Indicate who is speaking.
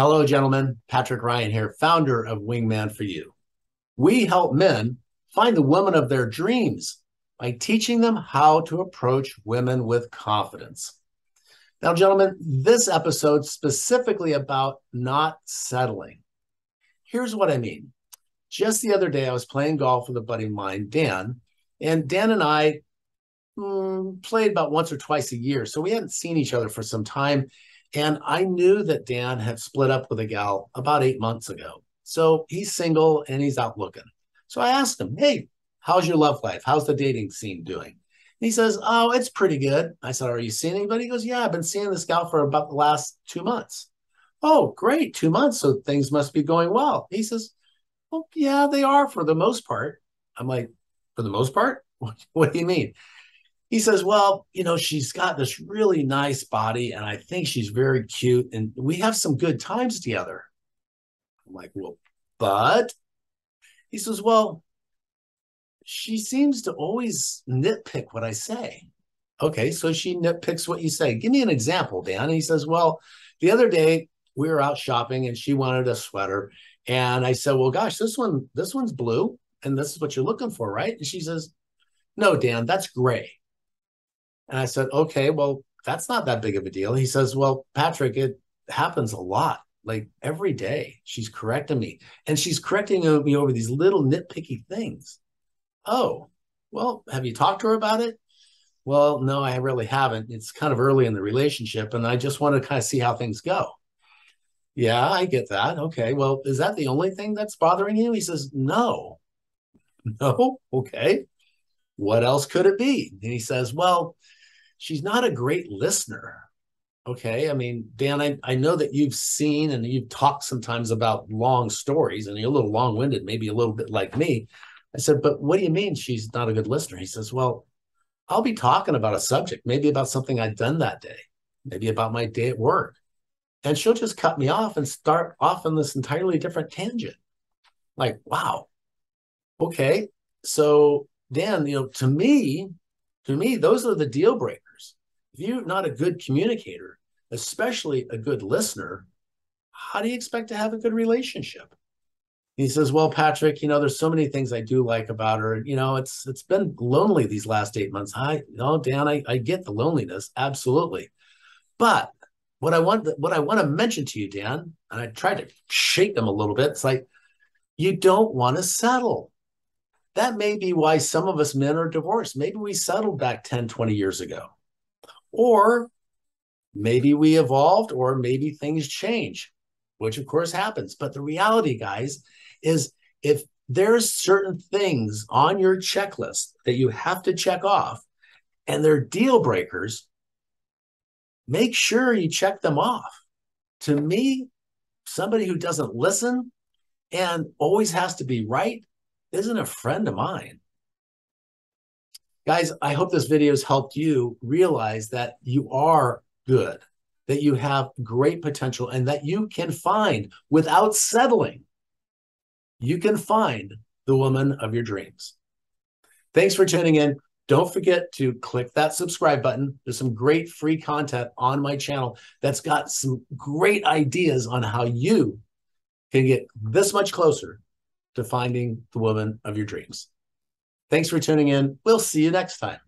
Speaker 1: Hello, gentlemen. Patrick Ryan here, founder of Wingman for You. We help men find the woman of their dreams by teaching them how to approach women with confidence. Now, gentlemen, this episode specifically about not settling. Here's what I mean. Just the other day, I was playing golf with a buddy of mine, Dan, and Dan and I mm, played about once or twice a year. So we hadn't seen each other for some time. And I knew that Dan had split up with a gal about eight months ago. So he's single and he's out looking. So I asked him, Hey, how's your love life? How's the dating scene doing? And he says, Oh, it's pretty good. I said, Are you seeing anybody? He goes, Yeah, I've been seeing this gal for about the last two months. Oh, great. Two months. So things must be going well. He says, Well, yeah, they are for the most part. I'm like, For the most part? What do you mean? He says, Well, you know, she's got this really nice body, and I think she's very cute, and we have some good times together. I'm like, Well, but he says, Well, she seems to always nitpick what I say. Okay, so she nitpicks what you say. Give me an example, Dan. And he says, Well, the other day we were out shopping and she wanted a sweater. And I said, Well, gosh, this one, this one's blue, and this is what you're looking for, right? And she says, No, Dan, that's gray. And I said, okay, well, that's not that big of a deal. He says, well, Patrick, it happens a lot, like every day. She's correcting me, and she's correcting me over these little nitpicky things. Oh, well, have you talked to her about it? Well, no, I really haven't. It's kind of early in the relationship, and I just want to kind of see how things go. Yeah, I get that. Okay, well, is that the only thing that's bothering you? He says, no. No, okay. What else could it be? And he says, well, she's not a great listener. Okay. I mean, Dan, I, I know that you've seen and you've talked sometimes about long stories and you're a little long winded, maybe a little bit like me. I said, but what do you mean she's not a good listener? He says, well, I'll be talking about a subject, maybe about something I'd done that day, maybe about my day at work. And she'll just cut me off and start off on this entirely different tangent. Like, wow. Okay. So, Dan, you know, to me, to me, those are the deal breakers you're not a good communicator, especially a good listener, how do you expect to have a good relationship? he says, "Well, Patrick, you know, there's so many things I do like about her. You know, it's it's been lonely these last eight months. I, no, Dan, I, I get the loneliness, absolutely. But what I want what I want to mention to you, Dan, and I tried to shake them a little bit. It's like you don't want to settle. That may be why some of us men are divorced. Maybe we settled back 10, 20 years ago. Or maybe we evolved, or maybe things change, which of course happens. But the reality, guys, is if there's certain things on your checklist that you have to check off and they're deal breakers, make sure you check them off. To me, somebody who doesn't listen and always has to be right isn't a friend of mine. Guys, I hope this video has helped you realize that you are good, that you have great potential, and that you can find, without settling, you can find the woman of your dreams. Thanks for tuning in. Don't forget to click that subscribe button. There's some great free content on my channel that's got some great ideas on how you can get this much closer to finding the woman of your dreams. Thanks for tuning in. We'll see you next time.